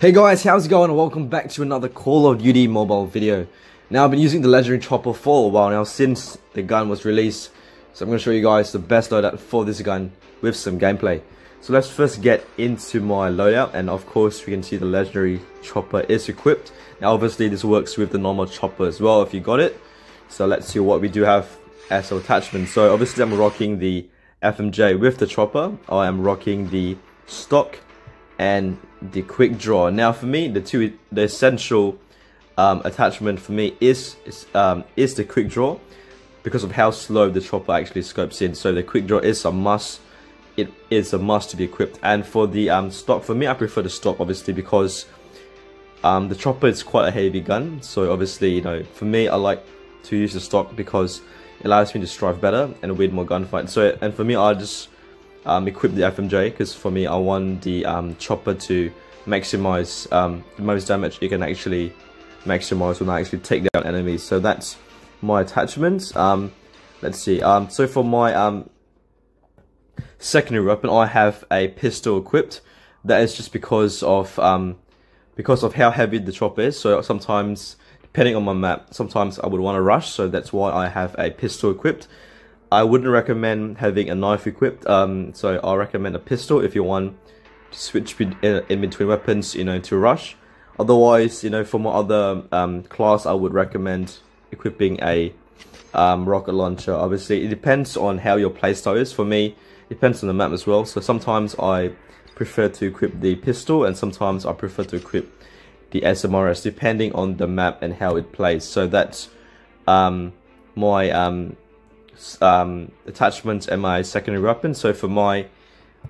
Hey guys, how's it going and welcome back to another Call of Duty mobile video. Now I've been using the Legendary Chopper for a while now since the gun was released. So I'm going to show you guys the best loadout for this gun with some gameplay. So let's first get into my loadout and of course we can see the Legendary Chopper is equipped. Now obviously this works with the normal chopper as well if you got it. So let's see what we do have as an attachment. So obviously I'm rocking the FMJ with the chopper. I am rocking the stock and the quick draw. Now for me, the two the essential um, attachment for me is is, um, is the quick draw because of how slow the chopper actually scopes in. So the quick draw is a must. It is a must to be equipped. And for the um, stock, for me, I prefer the stock obviously because um, the chopper is quite a heavy gun. So obviously, you know, for me, I like to use the stock because it allows me to strive better and win more gunfights. So and for me, I just um, equip the FMJ because for me I want the um, chopper to maximize um, the most damage you can actually maximize when I actually take down enemies. So that's my attachments. Um, let's see. Um, so for my um, secondary weapon, I have a pistol equipped. That is just because of because of how heavy the chopper is. So sometimes, depending on my map, sometimes I would want to rush. So that's why I have a pistol equipped. I wouldn't recommend having a knife equipped. Um, so I recommend a pistol if you want to switch in, in between weapons, you know, to rush. Otherwise, you know, for my other um, class, I would recommend equipping a um, rocket launcher. Obviously, it depends on how your playstyle is. For me, it depends on the map as well. So sometimes I prefer to equip the pistol, and sometimes I prefer to equip the SMRS, depending on the map and how it plays. So that's um, my um, um, attachments and my secondary weapon. So for my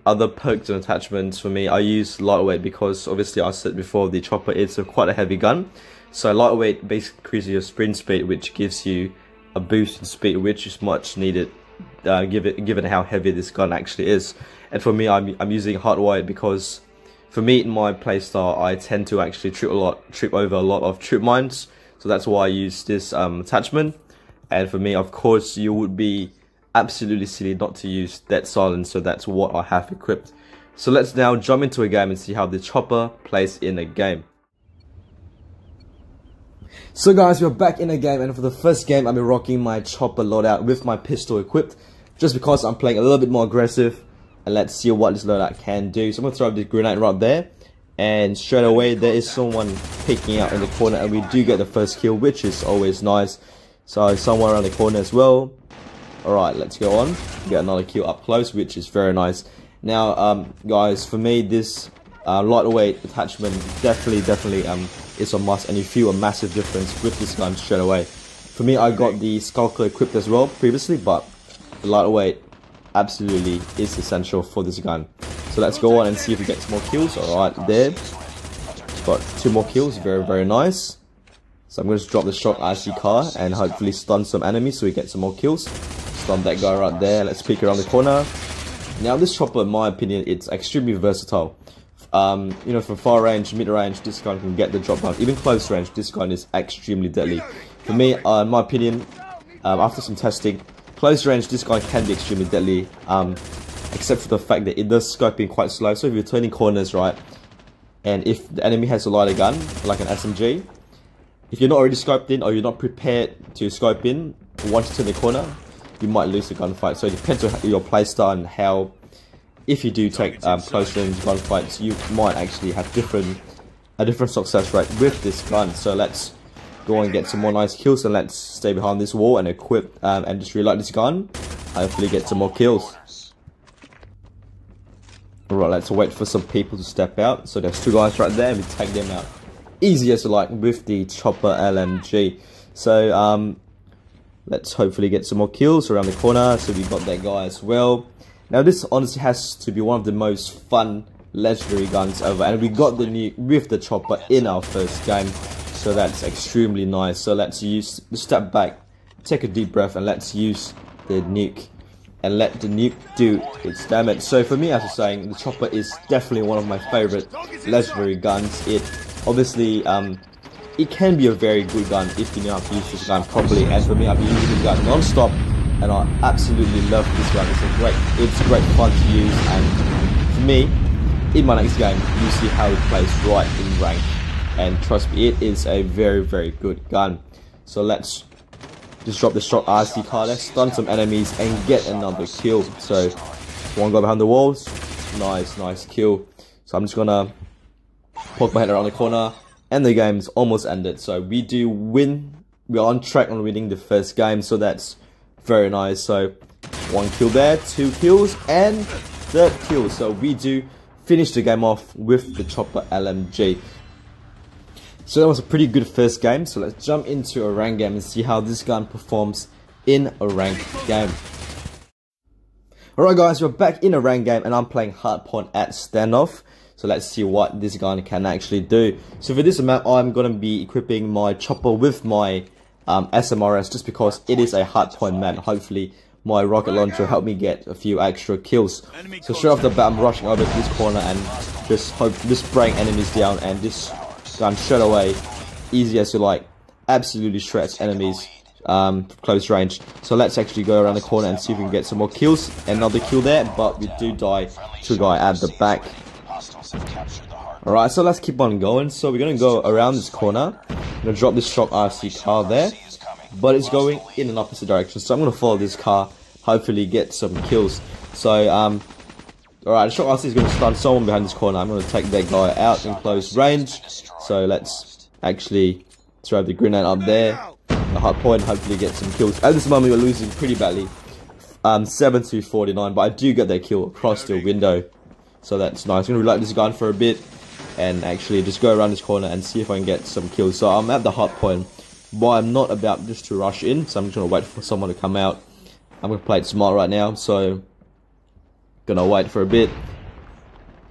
other perks and attachments for me, I use lightweight because obviously I said before the chopper is a quite a heavy gun. So lightweight basically increases your sprint speed, which gives you a boost in speed, which is much needed, uh, given given how heavy this gun actually is. And for me, I'm I'm using hardwired because for me in my playstyle, I tend to actually trip a lot, trip over a lot of trip mines. So that's why I use this um, attachment. And for me, of course, you would be absolutely silly not to use Dead Silence, so that's what I have equipped. So let's now jump into a game and see how the chopper plays in a game. So guys, we're back in a game and for the first game, I'll be rocking my chopper loadout with my pistol equipped. Just because I'm playing a little bit more aggressive. And let's see what this loadout can do. So I'm going to throw up the grenade right there. And straight away, there is someone picking out in the corner and we do get the first kill, which is always nice. So somewhere around the corner as well. Alright, let's go on. Get another kill up close, which is very nice. Now, um, guys, for me, this uh, lightweight attachment definitely, definitely um, is a must, and you feel a massive difference with this gun straight away. For me, I got the Skulker equipped as well previously, but the lightweight absolutely is essential for this gun. So let's go on and see if we get some more kills. Alright, there. Got two more kills, very, very nice. So I'm going to drop the shock RC car and hopefully stun some enemies so we get some more kills. Stun that guy right there. Let's peek around the corner. Now this chopper, in my opinion, it's extremely versatile. Um, you know, from far range, mid range, this gun can get the drop down. Even close range, this gun is extremely deadly. For me, uh, in my opinion, um, after some testing, close range, this gun can be extremely deadly. Um, except for the fact that it does scope in quite slow. So if you're turning corners, right, and if the enemy has a lighter gun, like an SMG, if you're not already scoped in or you're not prepared to scope in once you turn the corner, you might lose the gunfight. So it depends on your playstyle and how, if you do take um, close range gunfights, you might actually have different a different success rate with this gun. So let's go and get some more nice kills and let's stay behind this wall and equip um, and just reload this gun. Hopefully get some more kills. Alright, let's wait for some people to step out. So there's two guys right there and we take them out you like with the chopper LMG. So um, let's hopefully get some more kills around the corner. So we got that guy as well. Now this honestly has to be one of the most fun legendary guns ever. And we got the new with the chopper in our first game. So that's extremely nice. So let's use step back, take a deep breath and let's use the nuke and let the nuke do its damage. So for me, as I was saying, the chopper is definitely one of my favorite legendary guns. It obviously um, it can be a very good gun if you know how to use this gun properly. And for me, I've been using this gun non-stop, and I absolutely love this gun. It's a great, it's great fun to use, and for me, in my next game, you see how it plays right in rank. And trust me, it is a very, very good gun. So let's just drop the shock RC car there, stun some enemies, and get another kill. So, one guy behind the walls. Nice, nice kill. So I'm just gonna poke my head around the corner, and the game's almost ended. So we do win. We're on track on winning the first game, so that's very nice. So one kill there, two kills, and third kill. So we do finish the game off with the Chopper LMG. So that was a pretty good first game. So let's jump into a rank game and see how this gun performs in a ranked game. Alright guys, we're back in a rank game and I'm playing Hardpoint at standoff. So let's see what this gun can actually do. So for this amount, I'm going to be equipping my chopper with my um, SMRS just because it is a hardpoint man. Hopefully my rocket launcher help me get a few extra kills. So straight off the bat, I'm rushing over to this corner and just hope just spraying enemies down and this gun straight away, easy as you like, absolutely shreds enemies um, close range. So let's actually go around the corner and see if we can get some more kills. Another kill there, but we do die to a guy at the back. Alright, so let's keep on going. So we're going to go around this corner. I'm going to drop this shock RC car there. But it's going in an opposite direction. So I'm going to follow this car. Hopefully get some kills. So, um, Alright, shock RC is going to stun someone behind this corner. I'm going to take that guy out in close range. So let's actually throw the grenade up there. The hard point, hopefully get some kills. At this moment, we're losing pretty badly. Um, 7 to 49, but I do get that kill across the window. So that's nice. I'm going to reload this gun for a bit and actually just go around this corner and see if I can get some kills. So I'm at the hard point, but I'm not about just to rush in. So I'm just going to wait for someone to come out. I'm going to play it smart right now. So to wait for a bit.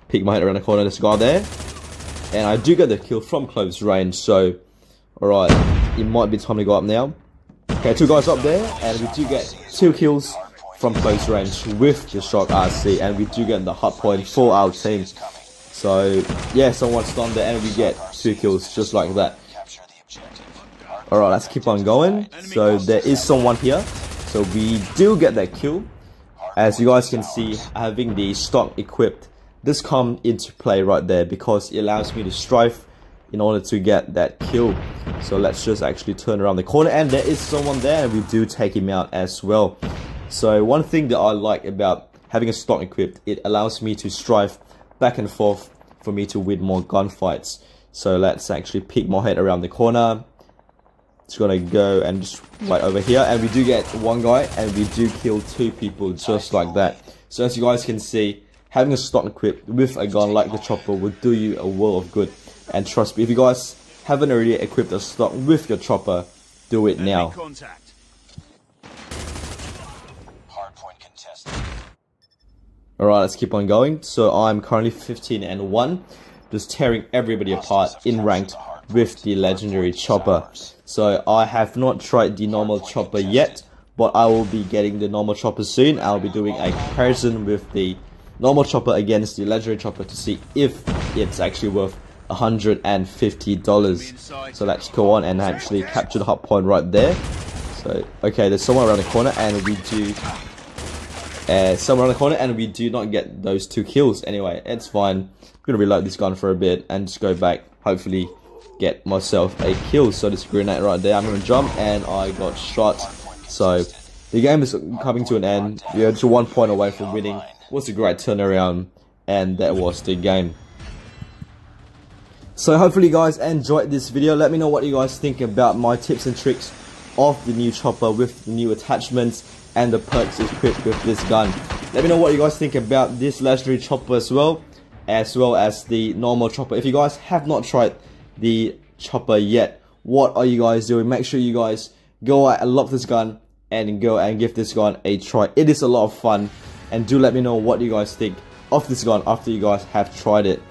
Peek my head around the corner. This guy there. And I do get the kill from close range, so alright, it might be time to go up now. Okay, two guys up there, and we do get two kills from close range with the Shock RC, and we do get the hard point for our team. So, yeah, someone's stunned there, and we get two kills just like that. Alright, let's keep on going. So, there is someone here. So, we do get that kill. As you guys can see, having the stock equipped this come into play right there because it allows me to strive in order to get that kill. So let's just actually turn around the corner and there is someone there and we do take him out as well. So one thing that I like about having a stock equipped, it allows me to strive back and forth for me to win more gunfights. So let's actually peek my head around the corner. Just gonna go and just right over here and we do get one guy and we do kill two people just like that. So as you guys can see, having a stock equipped with a gun like the chopper will do you a world of good. And trust me, if you guys haven't already equipped a stock with your chopper, do it now. Alright, let's keep on going. So I'm currently 15 and 1, just tearing everybody apart in ranked with the legendary chopper. So I have not tried the normal chopper yet, but I will be getting the normal chopper soon. I'll be doing a comparison with the normal chopper against the legendary chopper to see if it's actually worth $150. So let's go on and actually capture the hard point right there. So, okay, there's someone around the corner and we do... Uh, someone around the corner and we do not get those two kills. Anyway, it's fine. I'm to reload this gun for a bit and just go back. Hopefully get myself a kill. So this grenade right there, I'm going to jump and I got shot. So the game is coming to an end. We're just one point away from winning was a great turnaround and that was the game. So hopefully you guys enjoyed this video. Let me know what you guys think about my tips and tricks of the new chopper with the new attachments and the perks equipped with this gun. Let me know what you guys think about this legendary chopper as well, as well as the normal chopper. If you guys have not tried the chopper yet, what are you guys doing? Make sure you guys go out and love this gun and go and give this gun a try. It is a lot of fun and do let me know what you guys think of this gun after you guys have tried it.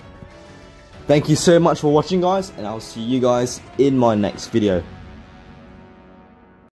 Thank you so much for watching guys and I'll see you guys in my next video.